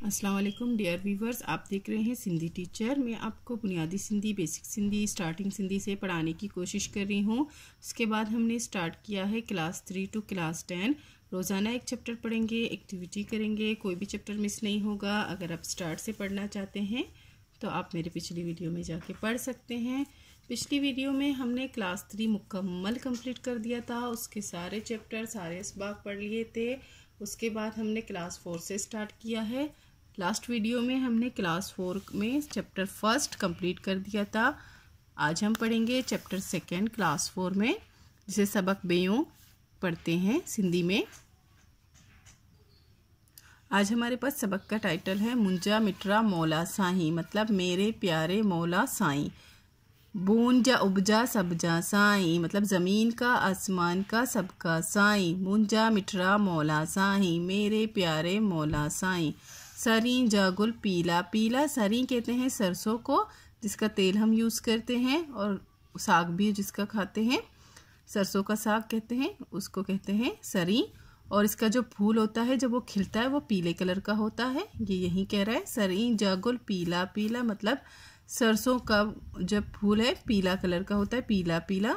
अस्सलाम वालेकुम dear viewers आप देख रहे हैं सिंधी टीचर मैं आपको बुनियादी सिंधी बेसिक सिंधी स्टार्टिंग सिंधी से पढ़ाने की कोशिश कर रही हूँ। उसके बाद हमने स्टार्ट किया है class three to class ten रोज़ाना एक चैप्टर पढ़ेंगे एक्टिविटी करेंगे, कोई भी चैप्टर मिस नहीं होगा। अगर आप स्टार्ट से पढ़ना चाहते हैं तो आप मेरे पिछली वीडियो में जाके पढ़ सकते हैं। पिछली वीडियो में हमने क्लास थ्री मुकम्मल कंप्लीट कर दिया था। उसके सारे चैप्टर सारे इसबाक पढ़ लिए थे। उसके बाद हमने क्लास फोर से स्टार्ट किया है। लास्ट वीडियो में हमने क्लास फोर में चैप्टर फ़र्स्ट कंप्लीट कर दिया था। आज हम पढ़ेंगे चैप्टर सेकेंड क्लास फोर में, जिसे सबक बेयों पढ़ते हैं सिंधी में। आज हमारे पास सबक का टाइटल है, मुंजा मिट्रा मौला साई मतलब मेरे प्यारे मौला साई। बून जा उपजा सबजा साई मतलब ज़मीन का, आसमान का, सबका साई। मुंजा मिठरा मौला साई मेरे प्यारे मौला साई। सरी जागुल पीला। पीला सरी कहते हैं सरसों को, जिसका तेल हम यूज़ करते हैं और साग भी जिसका खाते हैं। सरसों का साग कहते हैं, उसको कहते हैं सरी। और इसका जो फूल होता है, जब वो खिलता है, वो पीले कलर का होता है। ये यही कह रहा है, सरी जागुल पीला। पीला मतलब सरसों का जब फूल है, पीला कलर का होता है, पीला पीला।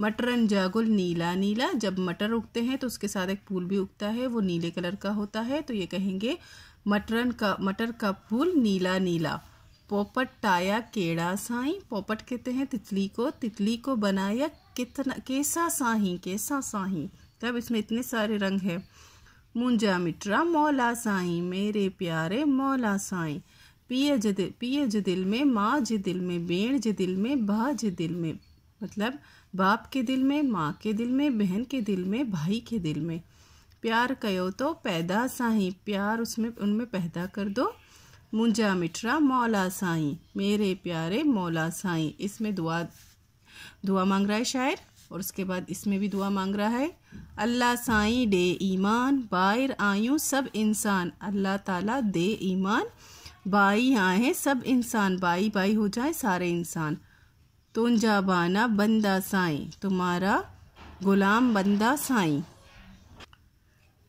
मटरन जागुल नीला नीला। जब मटर उगते हैं तो उसके साथ एक फूल भी उगता है, वो नीले कलर का होता है। तो ये कहेंगे मटरन का, मटर का फूल नीला नीला। पोपट टाया केड़ा साई। पोपट कहते हैं तितली को। तितली को बनाया कितना, कैसा साही कैसा साही तब इसमें इतने सारे रंग है। मुंजा मिट्रा, मौला साई, मेरे प्यारे मौला साई। पिए ज दिल पिए ज दिल में, माँ ज दिल में, बेण ज दिल में बा ज दिल में। मतलब बाप के दिल में, माँ के दिल में, बहन के दिल में, भाई के दिल में। प्यार कयो तो पैदा साई, प्यार उसमें, उनमें पैदा कर दो। मुंजा मिठरा मौला साई, मेरे प्यारे मौला साई। इसमें दुआ दुआ मांग रहा है शायर, और उसके बाद इसमें भी दुआ मांग रहा है। अल्लाह साई, दे ईमान, बाहर आयूँ सब इंसान। अल्लाह ताला दे ईमान, बाई आए सब इंसान। बाई बाई हो जाए सारे इंसान। तुंजा बाना बंदा साई, तुम्हारा गुलाम बंदा साई।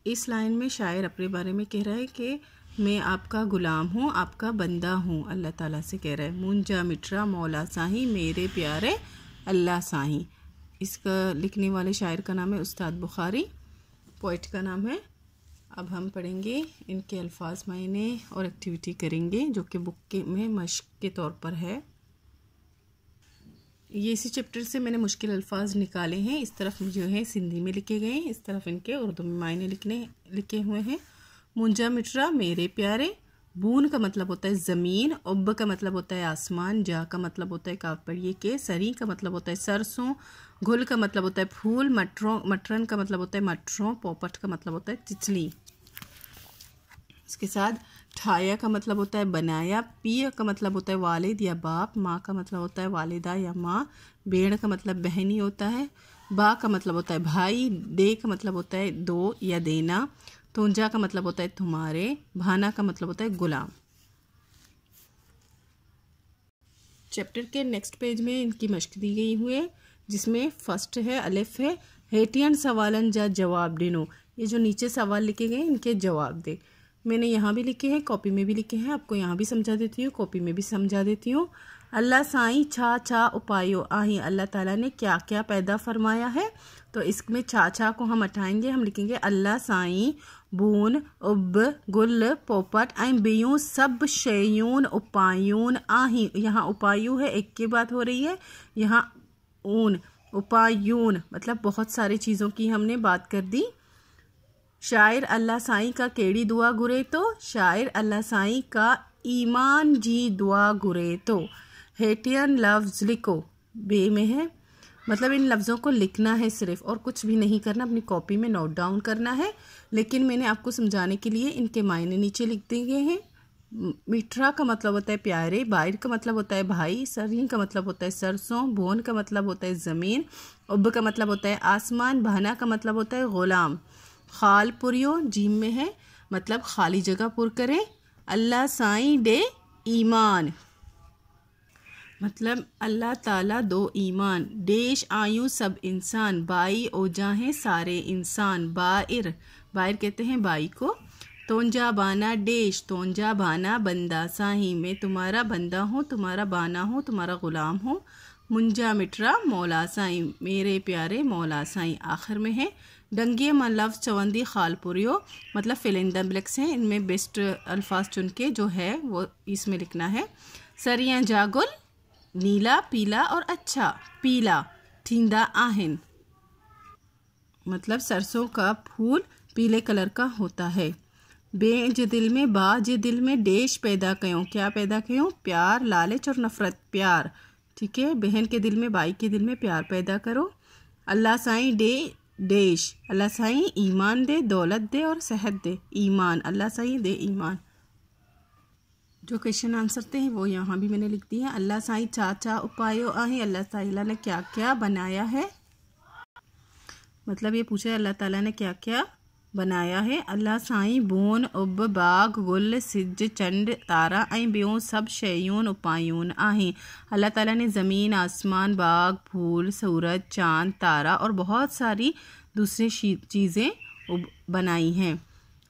इस लाइन में शायर अपने बारे में कह रहा है कि मैं आपका ग़ुलाम हूँ, आपका बंदा हूँ, अल्लाह ताला से कह रहा है। मुंजा मिट्रा, मौला साही, मेरे प्यारे अल्लाह साही। इसका लिखने वाले शायर का नाम है उस्ताद बुखारी पोइट का नाम है। अब हम पढ़ेंगे इनके अल्फाज मायने और एक्टिविटी करेंगे, जो कि बुक के में मश्क के तौर पर है। ये इसी चैप्टर से मैंने मुश्किल अल्फाज निकाले हैं। इस तरफ़ जो है, सिंधी में लिखे गए हैं, इस तरफ़ इनके उर्दू में मायने लिखने, लिखे हुए हैं। मुंजा मिटरा, मेरे प्यारे बून का मतलब होता है ज़मीन, उब का मतलब होता है आसमान, जा का मतलब होता है काफ पढ़िए के, सरी का मतलब होता है सरसों घुल का मतलब होता है फूल, मटरों, मटरन का मतलब होता है मटरों, पोपट का मतलब होता है तितली। इसके साथ ठाया का मतलब होता है बनाया, पिया का मतलब होता है वालिद या बाप, माँ का मतलब होता है वालिदा या माँ बेड़ का मतलब बहनी होता है, बा का मतलब होता है भाई, दे का मतलब होता है दो या देना, तुंजा का मतलब होता है तुम्हारे, भाना का मतलब होता है गुलाम। चैप्टर के नेक्स्ट पेज में इनकी मश्क दी गई हुई है, जिसमें फ़र्स्ट है, अलिफ है, हेटियन सवालन जा जवाब डिनो ये जो नीचे सवाल लिखे गए इनके जवाब दे। मैंने यहाँ भी लिखे हैं कॉपी में भी लिखे हैं, आपको यहाँ भी समझा देती हूँ कॉपी में भी समझा देती हूँ। अल्लाह साई छा छा उपायो, आही अल्लाह ताला ने क्या क्या पैदा फरमाया है? तो इसमें छा छा को हम हटाएँगे, हम लिखेंगे अल्लाह साई बून उब, गुल, पोपट, ऐं बेयूं, सब शयून, उपायून, आही। यहाँ उपायु है, एक की बात हो रही है, यहाँ ऊन, उपायून मतलब बहुत सारी चीज़ों की हमने बात कर दी। शायर अल्लाह साईं का केड़ी दुआ घुरे तो? शायर अल्लाह साईं का ईमान जी दुआ घुरे तो। हेटियन लफ्ज़ लिखो। बे में है। मतलब इन लफ्ज़ों को लिखना है सिर्फ़ और कुछ भी नहीं करना, अपनी कॉपी में नोट डाउन करना है। लेकिन मैंने आपको समझाने के लिए इनके मायने नीचे लिख दिए हैं। मिठरा का मतलब होता है प्यारे बाहर का मतलब होता है भाई सरीन का मतलब होता है सरसों भोन का मतलब होता है ज़मीन, उब का मतलब होता है आसमान, बहाना का मतलब होता है ग़ुलाम। खाल पुरियो, जीम में है मतलब खाली जगह पुर करें। अल्लाह साई डे ईमान। मतलब अल्लाह ताला दो ईमान। देश, आयु, सब इंसान, बाई ओजा हैं सारे इंसान, बाइर। बाइर कहते हैं बाई को, तोंजा बाना डेश तोंजा बाना बंदा। साही मैं तुम्हारा बंदा हूँ, तुम्हारा बाना हूँ, तुम्हारा ग़ुलाम हूँ। मुंजा मिटरा मौला साई, मेरे प्यारे मौला साई, आखिर में है। डंगे मन लफ्ज़ चवंदी खालपुरियो मतलब फिल इन द ब्लैक्स हैं। इनमें बेस्ट अल्फाज चुन के जो है, वो इसमें लिखना है। सरिया जागुल, नीला, पीला और अच्छा पीला, थींदा आहिन। मतलब सरसों का फूल पीले कलर का होता है। बे जे दिल में बा जे दिल में डेश पैदा कयो। क्या पैदा कयो? प्यार, लालच और नफ़रत, प्यार। ठीक है? बहन के दिल में, भाई के दिल में प्यार पैदा करो। अल्लाह साईं डे देश। अल्लाह साईं ईमान दे, दौलत दे और सेहत दे। ईमान, अल्लाह साईं दे ईमान। जो क्वेश्चन आंसर थे वो यहाँ भी मैंने लिख दिया अल्लाह सां चा चा उपायो आए अल्लाह ताला ने क्या क्या बनाया है? मतलब ये पूछा अल्लाह ताला ने क्या क्या बनाया है। अल्लाह साईं बोन उब, बाग, गुल सिज चंड, तारा ऐं ॿियूं सभु शयूं उपायूं आहिनि। अल्लाह ताला ने ज़मीन, आसमान, बाग, फूल, सूरज, चाँद, तारा और बहुत सारी दूसरी चीज़ें बनाई हैं।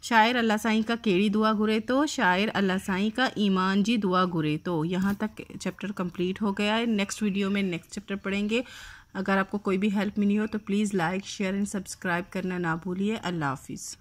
शायर अल्लाह साईं का केड़ी दुआ घुरे तो? शायर अल्लाह साईं का ईमान जी दुआ घुरे तो। यहाँ तक चैप्टर कंप्लीट हो गया है। नेक्स्ट वीडियो में नेक्स्ट चैप्टर पढ़ेंगे। अगर आपको कोई भी हेल्प मिली हो तो please like, share and subscribe करना ना भूलिए। अल्लाह हाफिज़।